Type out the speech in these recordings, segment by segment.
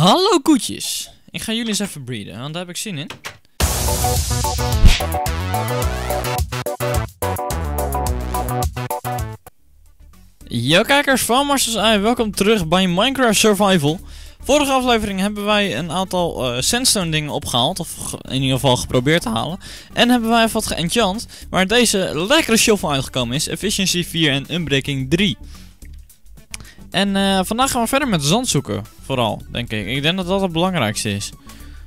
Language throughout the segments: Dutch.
Hallo koetjes. Ik ga jullie eens even breeden, want daar heb ik zin in. Yo kijkers van Masters Eye, welkom terug bij Minecraft Survival. Vorige aflevering hebben wij een aantal eh, sandstone dingen opgehaald, of in ieder geval geprobeerd te halen. En hebben wij wat geenchant, waar deze lekkere shovel uitgekomen is, Efficiency 4 en Unbreaking 3. En eh, vandaag gaan we verder met zand zoeken, vooral, denk ik. Ik denk dat dat het belangrijkste is.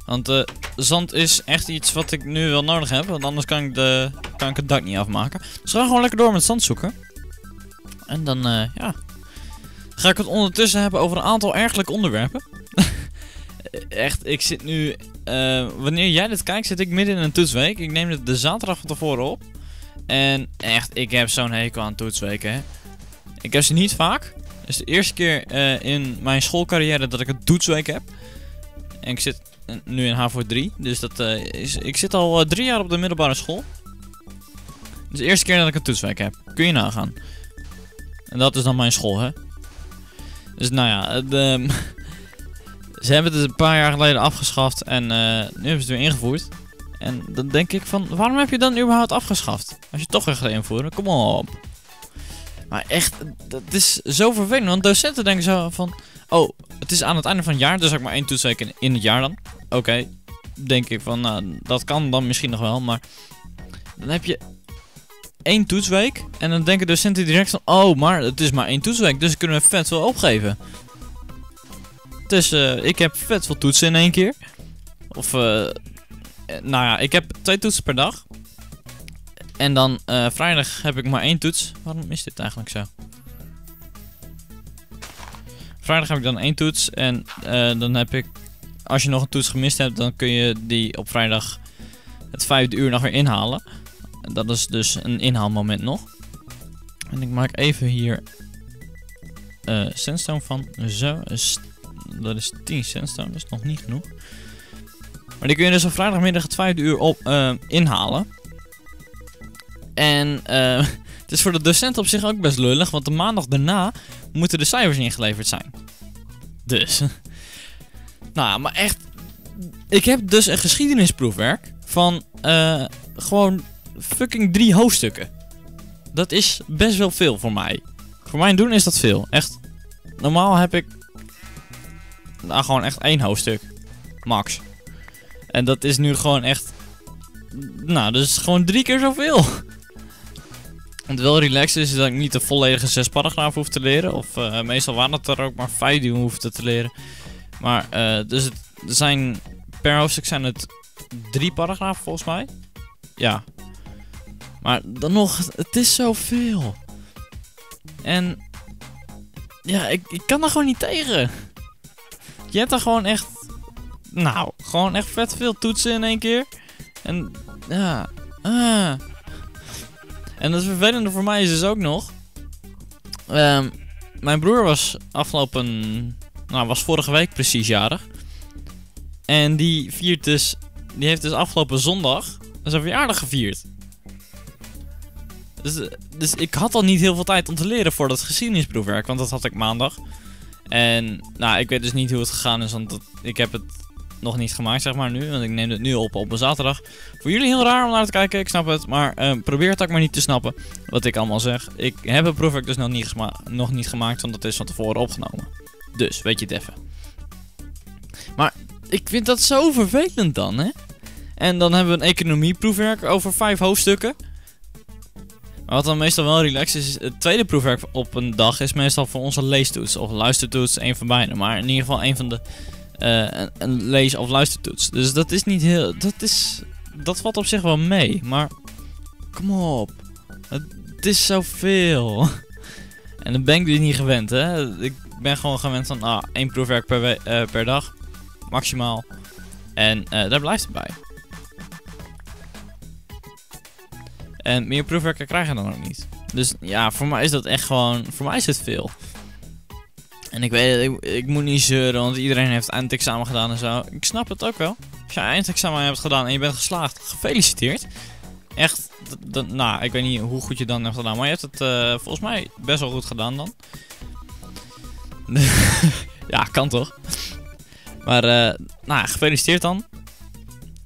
Want uh, zand is echt iets wat ik nu wel nodig heb, want anders kan ik, de, kan ik het dak niet afmaken. Dus we gaan gewoon lekker door met zand zoeken. En dan, uh, ja, ga ik het ondertussen hebben over een aantal ergelijke onderwerpen. echt, ik zit nu, wanneer jij dit kijkt, zit ik midden in een toetsweek. Ik neem de zaterdag van tevoren op. En echt, ik heb zo'n hekel aan toetsweken, hè. Ik heb ze niet vaak. Het is de eerste keer uh, in mijn schoolcarrière dat ik een toetsweek heb. En ik zit nu in HAVO 3. Dus dat uh, is, ik zit al drie jaar op de middelbare school. Is de eerste keer dat ik een toetsweek heb. Kun je nagaan. En dat is dan mijn school, hè. Dus nou ja, de, ze hebben het een paar jaar geleden afgeschaft. En nu hebben ze het weer ingevoerd. En dan denk ik van, waarom heb je dan überhaupt afgeschaft? Als je het toch weer gaat invoeren, kom op. Maar echt, dat is zo vervelend. Want docenten denken zo van... Oh, het is aan het einde van het jaar. Dus heb ik maar één toetsweek in, het jaar dan. Oké. Denk ik van, nou, dat kan dan misschien nog wel. Maar dan heb je één toetsweek. En dan denken docenten direct van... Oh, maar het is maar één toetsweek. Dus kunnen we vet veel opgeven. Dus uh, ik heb vet veel toetsen in één keer. Of, uh, nou ja, ik heb twee toetsen per dag. En dan uh, vrijdag heb ik maar één toets. Waarom is dit eigenlijk zo? Vrijdag heb ik dan één toets. En uh, dan heb ik... Als je nog een toets gemist hebt, dan kun je die op vrijdag het vijfde uur nog weer inhalen. Dat is dus een inhaalmoment nog. En ik maak even hier uh, sandstone van. Zo, dat is 10 sandstone, dat is nog niet genoeg. Maar die kun je dus op vrijdagmiddag het vijfde uur op, inhalen. En uh, het is voor de docent op zich ook best lullig, want de maandag daarna moeten de cijfers ingeleverd zijn. Dus. nou, maar echt. Ik heb dus een geschiedenisproefwerk van uh, gewoon fucking drie hoofdstukken. Dat is best wel veel voor mij. Voor mijn doen is dat veel. Echt. Normaal heb ik. Nou, gewoon echt één hoofdstuk. Max. En dat is nu gewoon echt. Nou, dus gewoon drie keer zoveel. Het wel relaxed is, is dat ik niet de volledige zes paragrafen hoef te leren. Of uh, meestal waren het er ook maar vijf die we hoefden te leren. Maar, uh, dus het zijn, per hoofdstuk zijn het drie paragrafen volgens mij. Ja. Maar dan nog, het is zoveel. En, ja, ik, ik kan daar gewoon niet tegen. Je hebt er gewoon echt, nou, gewoon echt vet veel toetsen in één keer. En, ja, ah. En het vervelende voor mij is dus ook nog. Um, mijn broer was afgelopen. Nou, was vorige week precies jarig. En die viert dus. Die heeft dus afgelopen zondag. zijn verjaardag gevierd. Dus, dus ik had al niet heel veel tijd om te leren voor dat geschiedenisproefwerk. Want dat had ik maandag. En nou, ik weet dus niet hoe het gegaan is. Want ik heb het nog niet gemaakt, zeg maar nu. Want ik neem het nu op op een zaterdag. Voor jullie heel raar om naar te kijken, ik snap het. Maar uh, probeer het ook maar niet te snappen wat ik allemaal zeg. Ik heb het proefwerk dus nog niet, nog niet gemaakt, want dat is van tevoren opgenomen. Dus, weet je het even. Maar ik vind dat zo vervelend dan, hè? En dan hebben we een economieproefwerk over vijf hoofdstukken. Wat dan meestal wel relaxed is, het tweede proefwerk op een dag is meestal voor onze leestoets of luistertoets, een van beide. Maar in ieder geval een van de een, een lees- of luistertoets. Dus dat is niet heel. Dat is. Dat valt op zich wel mee. Maar. Kom op. Het, is zoveel. en dan ben ik dus niet gewend, hè. Ik ben gewoon gewend van. Ah, één proefwerk per, uh, per dag. Maximaal. En uh, daar blijft het bij. En meer proefwerken krijg je dan ook niet. Dus ja, voor mij is dat echt gewoon. Voor mij is het veel. En ik weet ik, ik moet niet zeuren, want iedereen heeft eindexamen gedaan en zo. Ik snap het ook wel. Als je eindexamen hebt gedaan en je bent geslaagd, gefeliciteerd. Echt, nou, ik weet niet hoe goed je dan hebt gedaan, maar je hebt het uh, volgens mij best wel goed gedaan dan. ja, kan toch? Maar, eh, nou, gefeliciteerd dan.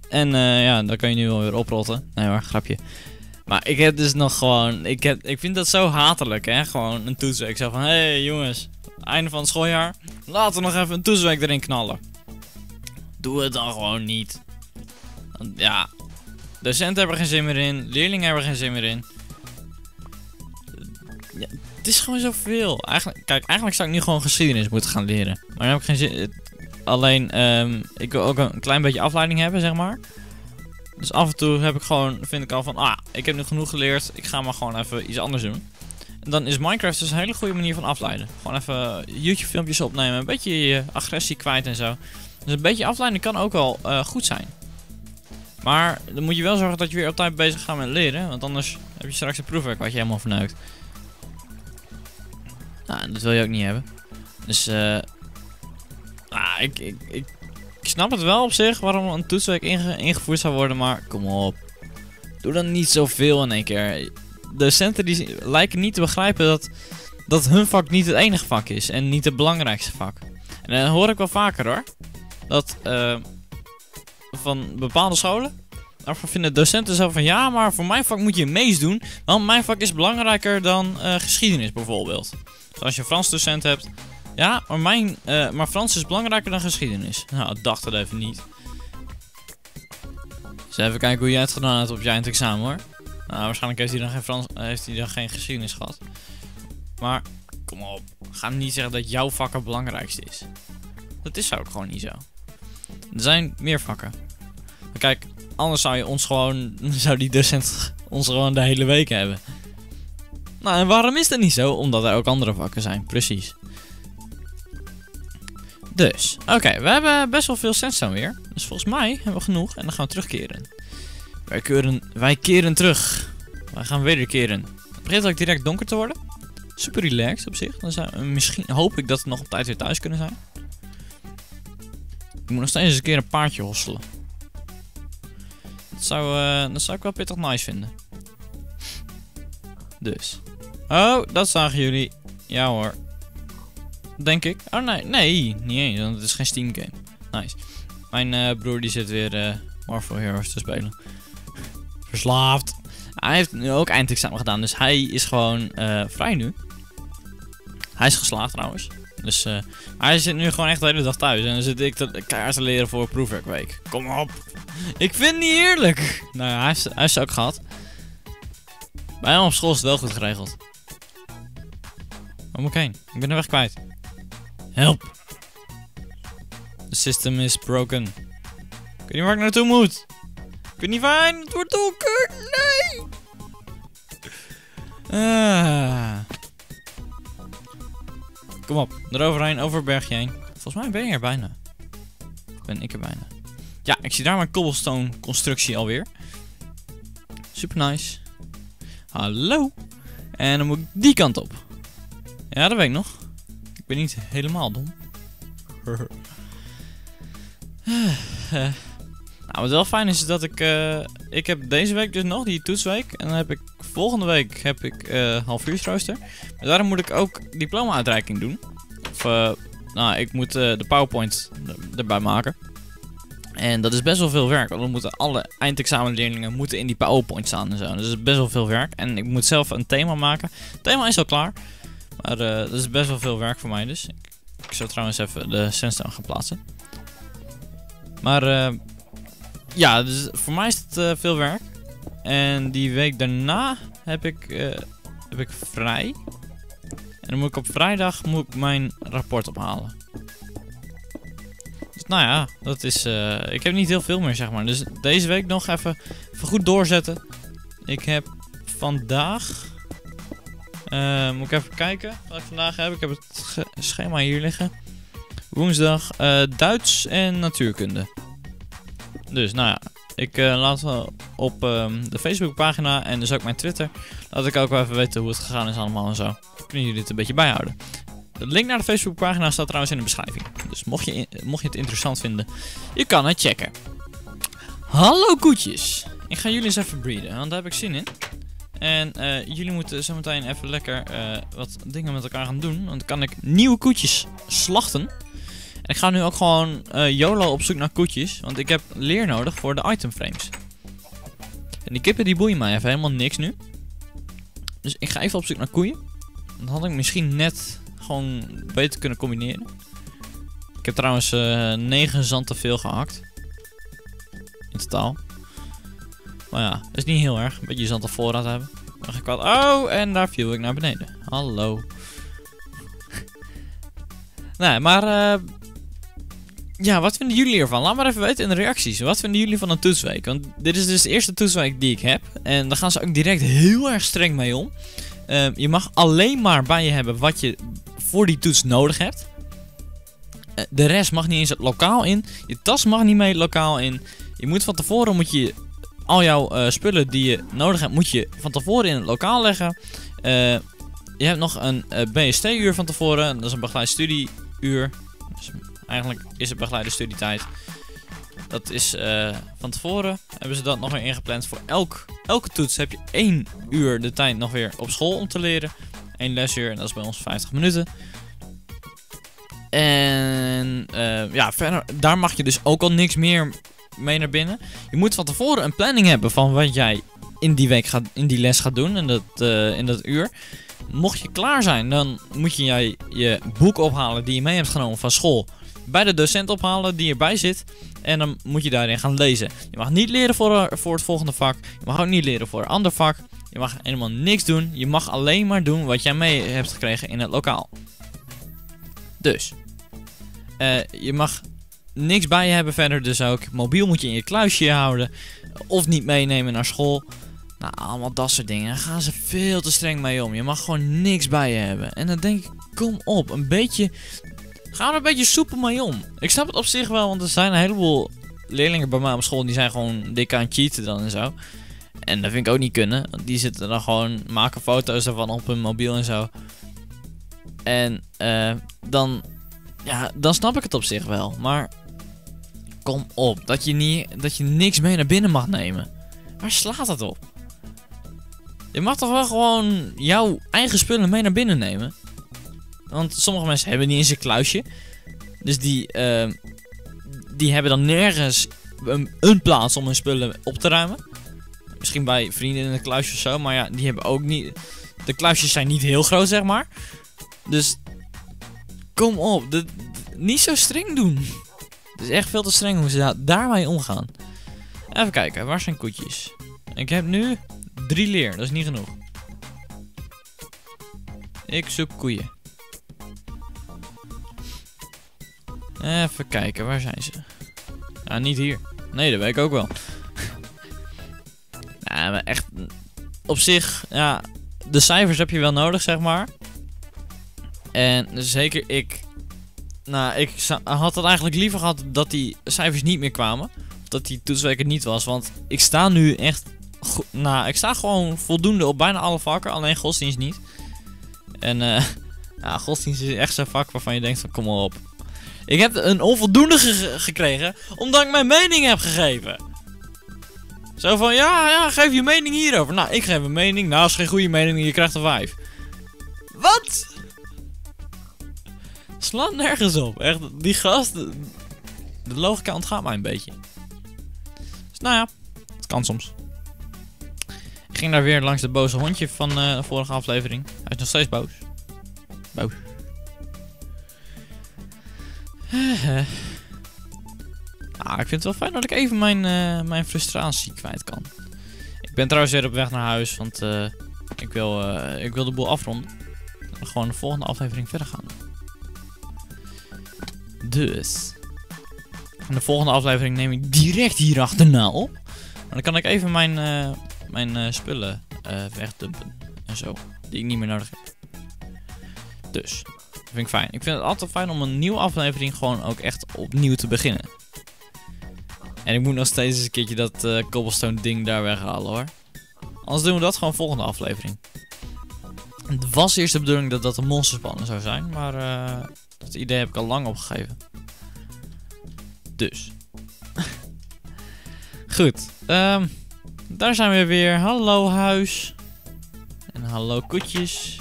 En eh, ja, dan kan je nu wel weer oprotten. Nee hoor, grapje. Maar ik heb dus nog gewoon... Ik, heb, ik vind dat zo hatelijk, hè. Gewoon een toetsweek. Zo van, hé hey, jongens, einde van het schooljaar. Laten we nog even een toetsweek erin knallen. Doe het dan gewoon niet. Ja, docenten hebben er geen zin meer in. Leerlingen hebben er geen zin meer in. Ja, het is gewoon zoveel. Eigenlijk, kijk, eigenlijk zou ik nu gewoon geschiedenis moeten gaan leren. Maar dan heb ik geen zin... Alleen, ehm, ik wil ook een klein beetje afleiding hebben, zeg maar. Dus af en toe heb ik gewoon, vind ik al van, ah, ik heb nu genoeg geleerd. Ik ga maar gewoon even iets anders doen. Dan is Minecraft dus een hele goede manier van afleiden. Gewoon even YouTube filmpjes opnemen, een beetje je agressie kwijt en zo. Dus een beetje afleiding kan ook wel uh, goed zijn. Maar dan moet je wel zorgen dat je weer op tijd bezig gaat met leren. Want anders heb je straks een proefwerk wat je helemaal verneukt. Nou, dat wil je ook niet hebben. Dus eh... Uh, ik, ik, ik, snap het wel op zich waarom een toetsweek inge ingevoerd zou worden. Maar kom op. Doe dan niet zoveel in één keer. Docenten die lijken niet te begrijpen dat, dat hun vak niet het enige vak is. En niet het belangrijkste vak. En dat hoor ik wel vaker hoor. Dat... Uh, van bepaalde scholen. Daarvan vinden docenten zo van ja, maar voor mijn vak moet je meest doen. Want mijn vak is belangrijker dan uh, geschiedenis bijvoorbeeld. Dus als je Frans docent hebt. Ja, maar, mijn, uh, maar Frans is belangrijker dan geschiedenis. Nou, ik dacht het even niet. Dus even kijken hoe jij het gedaan hebt op je eindexamen hoor. Nou, waarschijnlijk heeft hij dan geen, Frans, heeft hij dan geen geschiedenis gehad. Maar, kom op. Ga niet zeggen dat jouw vak het belangrijkste is. Dat is ook gewoon niet zo. Er zijn meer vakken. Maar kijk, anders zou je ons gewoon, zou die docent ons gewoon de hele week hebben. Nou, en waarom is dat niet zo? Omdat er ook andere vakken zijn, precies. Dus, oké, we hebben best wel veel sandstone weer. Dus volgens mij hebben we genoeg en dan gaan we terugkeren. Wij, keren, wij keren terug. Wij gaan wederkeren. Het begint ook direct donker te worden. Super relaxed op zich. Dan zijn, misschien hoop ik dat we nog op tijd weer thuis kunnen zijn. Ik moet nog steeds eens een keer een paardje hosselen. Dat zou, uh, dat zou ik wel pittig nice vinden. Dus. Oh, dat zagen jullie. Ja hoor. Denk ik. Oh nee, nee, niet eens. Want het is geen Steam game. Nice. Mijn uh, broer die zit weer uh, Marvel Heroes te spelen. Verslaafd. Hij heeft nu ook eindexamen gedaan, dus hij is gewoon vrij nu. Hij is geslaagd trouwens. Dus uh, hij zit nu gewoon echt de hele dag thuis. En dan zit ik te, leren voor proefwerkweek. Kom op. Ik vind het niet eerlijk. Nou ja, hij heeft, hij ze ook gehad. Bij hem op school is het wel goed geregeld. Waar ik? Ik ben de weg kwijt. Help. The system is broken. Ik weet niet waar ik naartoe moet. Weet niet fijn. Het wordt donker. Nee. Ah. Kom op, eroverheen, over bergje heen. Volgens mij ben je er bijna. Ben ik er bijna. Ja, ik zie daar mijn cobblestone constructie alweer. Super nice. Hallo. En dan moet ik die kant op. Ja, dat weet ik nog. Ik ben niet helemaal dom. nou, wat wel fijn is, dat ik... Uh, ik heb deze week dus nog die toetsweek. En dan heb ik volgende week heb ik uh, half uur rooster. Maar daarom moet ik ook diploma-uitreiking doen. Of, uh, nou, ik moet de PowerPoint erbij maken. En dat is best wel veel werk. Want dan moeten alle eindexamenleerlingen moeten in die PowerPoint staan en zo. Dus dat is best wel veel werk. En ik moet zelf een thema maken. Het thema is al klaar. Maar dat is best wel veel werk voor mij dus. Ik, ik zou trouwens even de sandstone gaan plaatsen. Maar ja, dus voor mij is het uh, veel werk. En die week daarna heb ik, heb ik vrij. En dan moet ik op vrijdag moet ik mijn rapport ophalen. Dus nou ja, dat is, ik heb niet heel veel meer zeg maar. Dus deze week nog even, goed doorzetten. Ik heb vandaag moet ik even kijken wat ik vandaag heb. Ik heb het schema hier liggen. Woensdag Duits en natuurkunde. Dus nou ja, ik uh, laat op um, de Facebookpagina en dus ook mijn Twitter. Laat ik ook wel even weten hoe het gegaan is allemaal en zo. Kunnen jullie dit een beetje bijhouden. De link naar de Facebookpagina staat trouwens in de beschrijving. Dus mocht je, mocht je het interessant vinden, je kan het checken. Hallo koetjes. Ik ga jullie eens even breeden, want daar heb ik zin in. En uh, jullie moeten zometeen even lekker wat dingen met elkaar gaan doen. Want dan kan ik nieuwe koetjes slachten. Ik ga nu ook gewoon eh, YOLO op zoek naar koetjes. Want ik heb leer nodig voor de itemframes. En die kippen die boeien mij even helemaal niks nu. Dus ik ga even op zoek naar koeien. Dan had ik misschien net gewoon beter kunnen combineren. Ik heb trouwens uh, 9 zand te veel gehakt. In totaal. Maar ja, is niet heel erg. Een beetje zand op voorraad hebben. Dan ga ik wat. Oh, en daar viel ik naar beneden. Hallo. nee, maar uh, ja, wat vinden jullie ervan? Laat maar even weten in de reacties. Wat vinden jullie van een toetsweek? Want dit is dus de eerste toetsweek die ik heb. En daar gaan ze ook direct heel erg streng mee om. Uh, je mag alleen maar bij je hebben wat je voor die toets nodig hebt. Uh, de rest mag niet eens het lokaal in. Je tas mag niet mee lokaal in. Je moet van tevoren moet je al jouw uh, spullen die je nodig hebt, moet je van tevoren in het lokaal leggen. je hebt nog een BST-uur van tevoren. Dat is een begeleid studieuur. Eigenlijk is het begeleide studietijd. Dat is uh, van tevoren hebben ze dat nog weer ingepland. Voor elk, elke toets heb je één uur de tijd nog weer op school om te leren. Eén lesuur en dat is bij ons 50 minuten. En uh, ja, verder, daar mag je dus ook al niks meer mee naar binnen. Je moet van tevoren een planning hebben van wat jij in die week gaat, in die les gaat doen, in dat, uh, in dat uur. Mocht je klaar zijn, dan moet je jij je boek ophalen die je mee hebt genomen van school bij de docent ophalen die erbij zit. En dan moet je daarin gaan lezen. Je mag niet leren voor, eh, voor het volgende vak. Je mag ook niet leren voor een ander vak. Je mag helemaal niks doen. Je mag alleen maar doen wat jij mee hebt gekregen in het lokaal. Dus. Uh, je mag niks bij je hebben verder dus ook. Mobiel moet je in je kluisje houden. Of niet meenemen naar school. Nou, allemaal dat soort dingen. Daar gaan ze veel te streng mee om. Je mag gewoon niks bij je hebben. En dan denk ik, kom op. Een beetje Ga er een beetje soepel mee om. Ik snap het op zich wel, want er zijn een heleboel leerlingen bij mij op school die zijn gewoon dik aan cheaten dan en zo. En dat vind ik ook niet kunnen. Die zitten dan gewoon, maken foto's ervan op hun mobiel en zo. En uh, dan, ja, dan snap ik het op zich wel. Maar kom op, dat je, niet, dat je niks mee naar binnen mag nemen. Waar slaat dat op? Je mag toch wel gewoon jouw eigen spullen mee naar binnen nemen? Want sommige mensen hebben niet eens een kluisje. Dus die, uh, die hebben dan nergens een, plaats om hun spullen op te ruimen. Misschien bij vrienden in een kluisje of zo. Maar ja, die hebben ook niet... De kluisjes zijn niet heel groot, zeg maar. Dus kom op. De, niet zo streng doen. Het is echt veel te streng hoe ze daarmee omgaan. Even kijken, waar zijn koetjes? Ik heb nu drie leer, dat is niet genoeg. Ik zoek koeien. Even kijken, waar zijn ze? Ja, niet hier. Nee, dat weet ik ook wel. ja, maar echt... Op zich, ja... De cijfers heb je wel nodig, zeg maar. En zeker ik... Nou, ik had het eigenlijk liever gehad dat die cijfers niet meer kwamen. Dat die toetsweken niet was. Want ik sta nu echt... Nou, ik sta gewoon voldoende op bijna alle vakken. Alleen godsdienst niet. En eh... Uh, godsdienst is echt zo'n vak waarvan je denkt van kom maar op. Ik heb een onvoldoende gekregen omdat ik mijn mening heb gegeven. Zo van, ja, ja, geef je mening hierover. Nou, ik geef een mening. Nou, is geen goede mening, je krijgt een 5. Wat? Slaat nergens op. Echt, die gast, de, logica ontgaat mij een beetje. Dus nou ja, het kan soms. Ik ging daar weer langs de boze hondje van uh, de vorige aflevering. Hij is nog steeds boos. Boos. ah, ik vind het wel fijn dat ik even mijn, uh, mijn frustratie kwijt kan. Ik ben trouwens weer op weg naar huis, want uh, ik, wil, uh, ik wil de boel afronden. En gewoon de volgende aflevering verder gaan. Dus. En de volgende aflevering neem ik direct hier achterna op. Maar dan kan ik even mijn, mijn spullen wegdumpen. En zo. Die ik niet meer nodig heb. Dus vind ik fijn. Ik vind het altijd fijn om een nieuwe aflevering gewoon ook echt opnieuw te beginnen. En ik moet nog steeds eens een keertje dat uh, cobblestone ding daar weghalen hoor. Anders doen we dat gewoon volgende aflevering. Het was eerst de bedoeling dat dat een monsterspannen zou zijn. Maar uh, dat idee heb ik al lang opgegeven. Dus. Goed. Um, daar zijn we weer. Hallo huis. En hallo koetjes.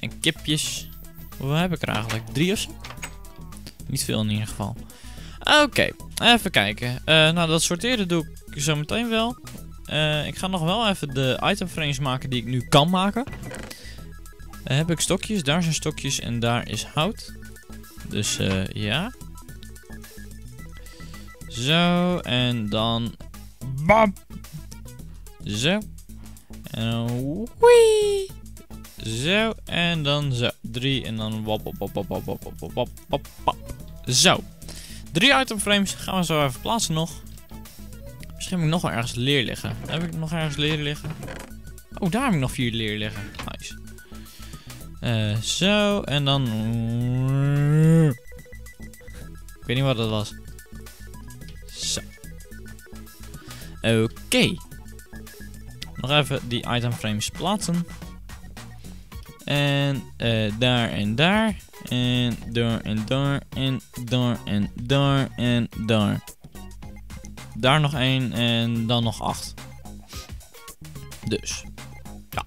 En kipjes. Hoeveel heb ik er eigenlijk? Drie of zo? Niet veel in ieder geval. Oké, even kijken. Eh, nou, dat sorteren doe ik zo meteen wel. Eh, ik ga nog wel even de itemframes maken die ik nu kan maken. Uh, heb ik stokjes, daar zijn stokjes en daar is hout. Dus eh, ja. Zo, en dan... Bam! Zo. En. Wee! Zo, en dan zo. Drie, en dan wap. Zo. Drie itemframes gaan we zo even plaatsen nog. Misschien heb ik nog wel ergens leer liggen. Heb ik nog ergens leer liggen? Oh, daar heb ik nog vier leer liggen. Nice. Eh, zo, en dan... Ik weet niet wat dat was. Zo. Oké. Nog even die itemframes plaatsen. En uh, daar en daar. En daar en daar. En daar en daar en daar. Daar nog één en dan nog acht. Dus. Ja.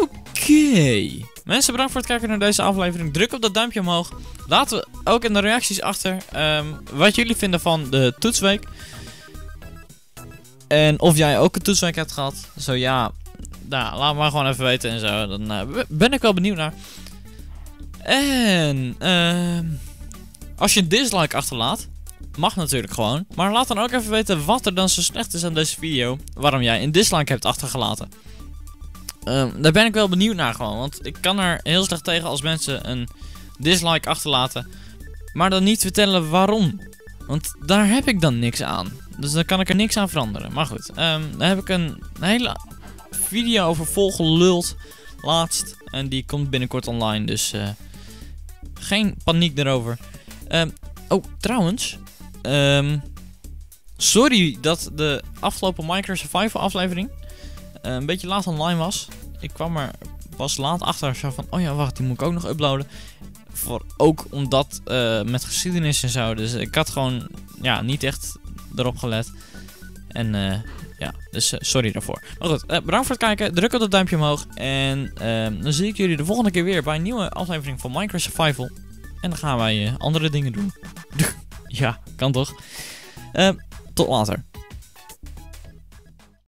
Oké. Mensen, bedankt voor het kijken naar deze aflevering. Druk op dat duimpje omhoog. Laten we ook in de reacties achter um, wat jullie vinden van de toetsweek. En of jij ook een toetsweek hebt gehad. Zo ja, nou, laat maar gewoon even weten en zo. Dan uh, ben ik wel benieuwd naar. En uh, als je een dislike achterlaat, mag natuurlijk gewoon. Maar laat dan ook even weten wat er dan zo slecht is aan deze video. Waarom jij een dislike hebt achtergelaten. Uh, daar ben ik wel benieuwd naar gewoon. Want ik kan er heel slecht tegen als mensen een dislike achterlaten. Maar dan niet vertellen waarom. Want daar heb ik dan niks aan. Dus dan kan ik er niks aan veranderen. Maar goed, um, dan heb ik een hele video over volgeluld laatst. En die komt binnenkort online, dus uh, geen paniek erover. Um, oh, trouwens. Um, sorry dat de afgelopen Minecraft Survival aflevering uh, een beetje laat online was. Ik kwam er pas laat achter zo van, oh ja, wacht, die moet ik ook nog uploaden. Voor, ook omdat uh, met geschiedenis en zo. Dus ik had gewoon ja, niet echt erop gelet. En ja, dus uh, sorry daarvoor. Maar goed, uh, bedankt voor het kijken. Druk op dat duimpje omhoog. En uh, dan zie ik jullie de volgende keer weer bij een nieuwe aflevering van Minecraft Survival. En dan gaan wij andere dingen doen. ja, kan toch? tot later.